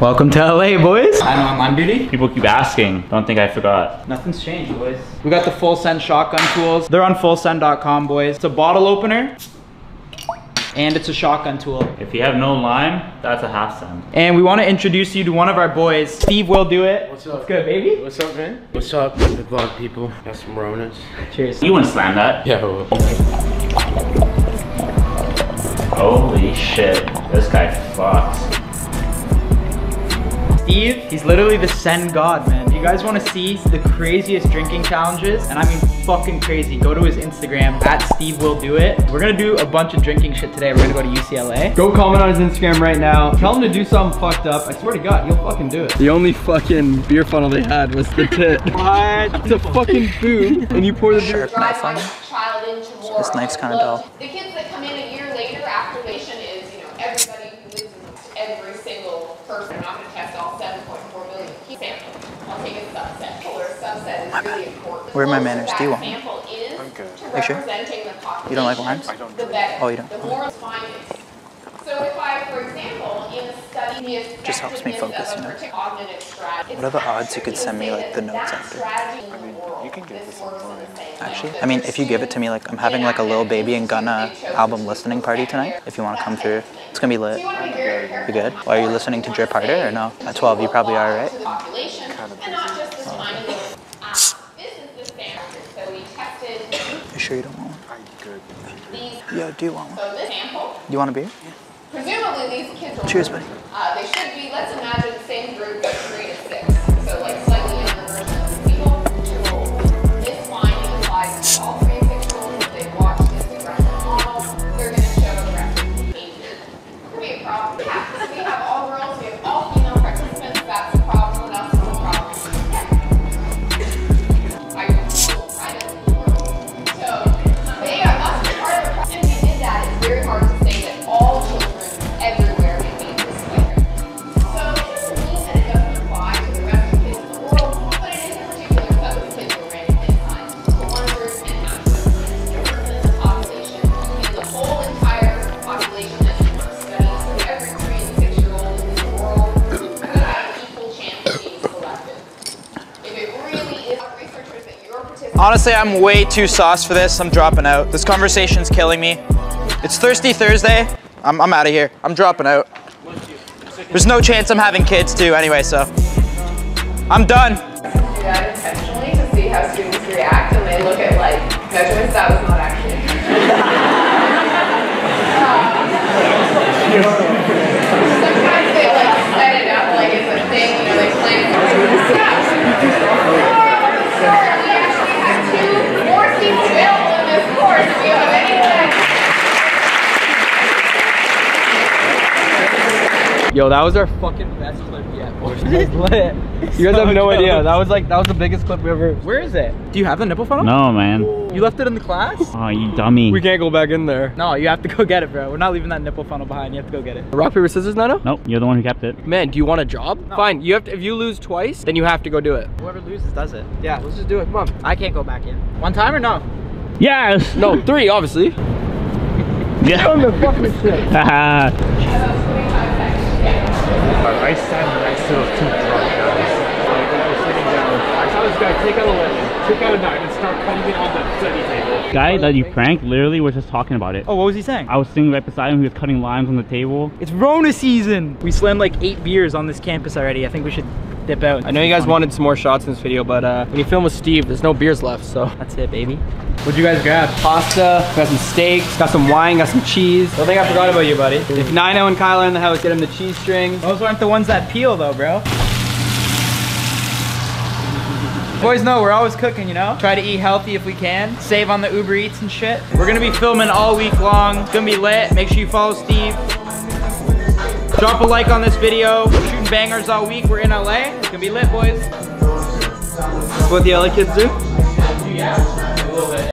Welcome to LA, boys. I know I'm on duty. People keep asking. Don't think I forgot. Nothing's changed, boys. We got the Full Send shotgun tools. They're on fullsend.com, boys. It's a bottle opener, and it's a shotgun tool. If you have no lime, that's a half cent. And we want to introduce you to one of our boys. Steve will do it. What's up? What's good, baby? What's up, man? What's up, the vlog people? Got some Ronas. Cheers. You wouldn't slam that. Yo. Holy shit. This guy fucks. Steve, he's literally the Send God, man. If you guys want to see the craziest drinking challenges, and I mean fucking crazy, go to his Instagram, at Steve will do it. We're gonna do a bunch of drinking shit today. We're gonna go to UCLA. Go comment on his Instagram right now. Tell him to do something fucked up. I swear to God, he'll fucking do it. The only fucking beer funnel they had was the tit. what? It's a fucking boob, and you pour the beer. drive my child into. This knife's kinda Look, dull. The kids that come in a year later after graduation is, you know, everybody who lives in every single person. I'm gonna test all 7.4 million key samples. I'll take a subset. Or a subset is really important. Where are my manners? Do you want one? sample is to You sure? representing the population, You don't like limes? The better. Oh, you don't? The more findings. So if I, for example, in a study, the Just helps me focus, you know? particular cognitive strategy, What are the odds you could send me, like, the notes that after? strategy in the world, this works the same. Actually, I mean, if you give it to me, like, I'm having like a Lil Baby and Gunna album listening party tonight. If you want to come through, it's gonna be lit. You want to be very careful. You good? Well, are you listening to Drip Harder or no? At 12, you probably are, right? To the population, and not just this tiny this is the standard. So we tested You sure you don't want one? these, Yo, do you want one? so You want a beer? presumably these kids. Cheers, buddy. Uh, they should be, let's imagine the same group but three to six. So like Honestly, I'm way too sauced for this. I'm dropping out. This conversation's killing me. It's Thirsty Thursday. I'm, I'm out of here. I'm dropping out. There's no chance I'm having kids too anyway, so. I'm done. do that intentionally to see how students react and they look at like measurements that was not actually. Sometimes they like set it up like it's a thing, you know, they plan it. We actually have two more seats available in this course if you have any Yo, that was our fucking best clip yet. boys. It lit. You guys have no idea. That was like that was the biggest clip we ever. Where is it? Do you have the nipple funnel? No, man. You left it in the class? Oh, you dummy. We can't go back in there. No, you have to go get it, bro. We're not leaving that nipple funnel behind. You have to go get it. Rock paper scissors, Nano. Nope, you're the one who kept it. Man, do you want a job? Fine. You have to. If you lose twice, then you have to go do it. Whoever loses does it. Yeah, let's just do it. Come on. I can't go back in. One time or no? Yes! No, three, obviously. Yeah. On the fucking Haha. I stand next to those two drunk guys. Like, when they're sitting down, I saw this guy take out a lemon, take out a knife, and start cutting it on the study table. Guy that you pranked literally was just talking about it. Oh, what was he saying? I was sitting right beside him, he was cutting limes on the table. It's Rona season. We slammed like eight beers on this campus already. I think we should dip out. I know you guys wanted some more shots in this video, but uh, when you film with Steve, there's no beers left, so. That's it, baby. What'd you guys grab? Pasta, got some steaks, got some wine, got some cheese. Don't think I forgot about you, buddy. If Nino and Kyle are in the house, get them the cheese strings. Those aren't the ones that peel though, bro. Boys know we're always cooking, you know? Try to eat healthy if we can. Save on the Uber Eats and shit. We're gonna be filming all week long. It's gonna be lit. Make sure you follow Steve. Drop a like on this video. We're shooting bangers all week. We're in LA. It's gonna be lit, boys. That's what the LA kids do? Yeah, a little bit.